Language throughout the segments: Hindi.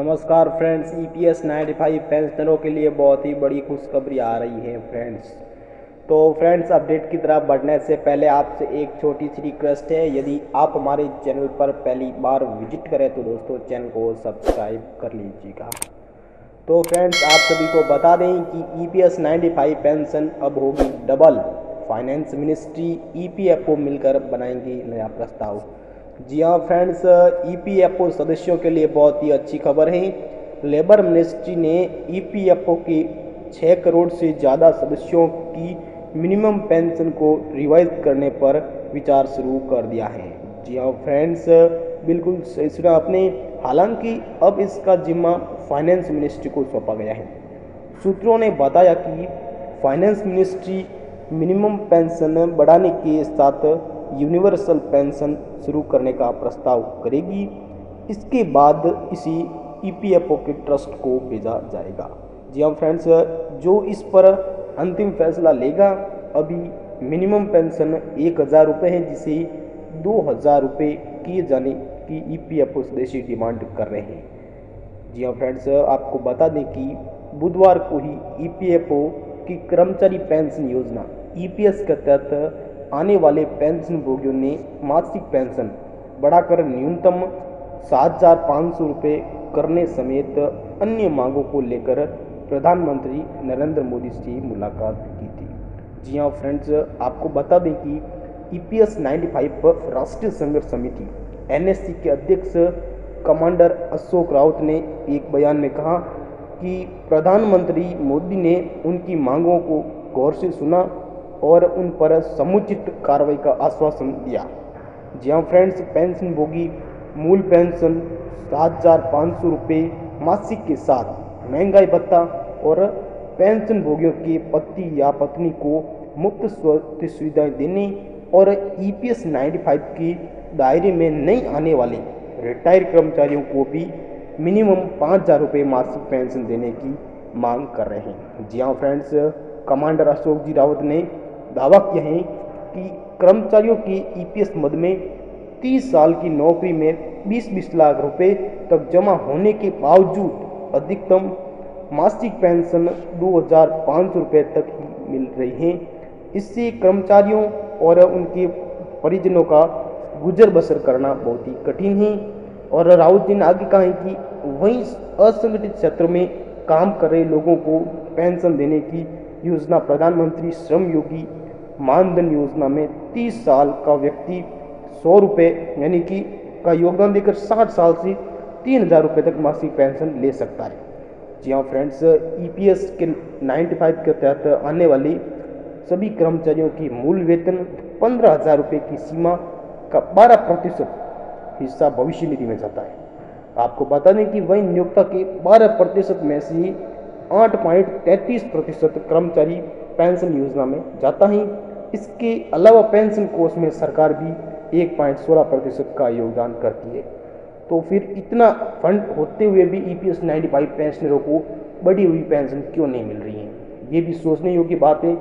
नमस्कार friends E P S ninety five पेंशनरों के लिए बहुत ही बड़ी खुशखबरी आ रही है फ्रेंड्स। तो फ्रेंड्स, अपडेट की तरफ़ बढ़ने से पहले आपसे एक छोटी सी रिक्वेस्ट है, यदि आप हमारे चैनल पर पहली बार विज़िट करें तो दोस्तों चैनल को सब्सक्राइब कर लीजिएगा। तो फ्रेंड्स, आप सभी को बता दें कि E P S ninety five pension अब होगी double finance ministry E P F को मिलकर बनाएँगी नया प्रस्ताव। जी हाँ friends E P F O सदस्यों के लिए बहुत ही अच्छी खबर है। लेबर मिनिस्ट्री ने ई पी एफ़ ओ के छः करोड़ से ज़्यादा सदस्यों की मिनिमम पेंशन को रिवाइज करने पर विचार शुरू कर दिया है। जी हाँ फ्रेंड्स बिल्कुल सही सुना आपने। हालाँकि अब इसका जिम्मा फाइनेंस मिनिस्ट्री को सौंपा गया है। सूत्रों ने बताया कि फाइनेंस मिनिस्ट्री मिनिमम पेंशन बढ़ाने के साथ यूनिवर्सल पेंशन शुरू करने का प्रस्ताव करेगी। इसके बाद इसी ईपीएफओ के ट्रस्ट को भेजा जाएगा। जी हाँ फ्रेंड्स, जो इस पर अंतिम फैसला लेगा, अभी मिनिमम पेंशन एक हज़ार रुपये है, जिसे दो हज़ार रुपये किए जाने की ईपीएफओ स्वदेशी डिमांड कर रहे हैं। जी हाँ फ्रेंड्स, आपको बता दें कि बुधवार को ही ईपीएफओ की कर्मचारी पेंशन योजना ईपीएस के तहत आने वाले पेंशन भोगियों ने मासिक पेंशन बढ़ाकर न्यूनतम सात हज़ार पाँच सौ रुपये करने समेत अन्य मांगों को लेकर प्रधानमंत्री नरेंद्र मोदी से मुलाकात की थी। जी हाँ फ्रेंड्स, आपको बता दें कि E P S ninety five राष्ट्रीय संघर्ष समिति एनएससी के अध्यक्ष कमांडर अशोक राउत ने एक बयान में कहा कि प्रधानमंत्री मोदी ने उनकी मांगों को गौर से सुना और उन पर समुचित कार्रवाई का आश्वासन दिया। जी हाँ फ्रेंड्स, पेंशन भोगी, मूल पेंशन सात हज़ार पाँच सौ रुपये मासिक के साथ, महँगाई भत्ता और पेंशन भोगियों के पति या पत्नी को मुफ़्त स्वास्थ्य सुविधाएँ देने और E P S ninety five के दायरे में नहीं आने वाले रिटायर कर्मचारियों को भी मिनिमम पाँच हज़ार रुपये मासिक पेंशन देने की मांग कर रहे हैं। जी हाँ फ्रेंड्स, कमांडर अशोक जी रावत ने दावा किया है कि कर्मचारियों के ईपीएस मद में 30 साल की नौकरी में 20-20 लाख रुपए तक जमा होने के बावजूद अधिकतम मासिक पेंशन दो हज़ार पाँच सौ रुपये तक ही मिल रही है। इससे कर्मचारियों और उनके परिजनों का गुजर बसर करना बहुत ही कठिन है और राउत जी ने आगे कहा है कि वहीं असंगठित क्षेत्र में काम कर रहे लोगों को पेंशन देने की योजना प्रधानमंत्री श्रम योगी मानधन योजना में 30 साल का व्यक्ति सौ रुपये यानी कि का योगदान देकर 60 साल से तीन हज़ार रुपये तक मासिक पेंशन ले सकता है। जी हाँ फ्रेंड्स ईपीएस के 95 के तहत आने वाली सभी कर्मचारियों की मूल वेतन पंद्रह हज़ार रुपये की सीमा का 12 प्रतिशत हिस्सा भविष्य निधि में जाता है। आपको बता दें कि वही नियोक्ता के 12 प्रतिशत में से आठ पॉइंट तैंतीस प्रतिशत कर्मचारी पेंशन योजना में जाता है। इसके अलावा पेंशन कोष में सरकार भी एक पॉइंट सोलह प्रतिशत का योगदान करती है। तो फिर इतना फंड होते हुए भी E P S ninety five पेंशनरों को बढ़ी हुई पेंशन क्यों नहीं मिल रही है? ये भी सोचने योग्य बात है।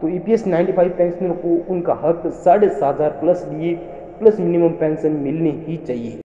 तो E P S ninety five पेंशनरों को उनका हक साढ़े सात हज़ार प्लस दिए प्लस मिनिमम पेंशन मिलनी ही चाहिए।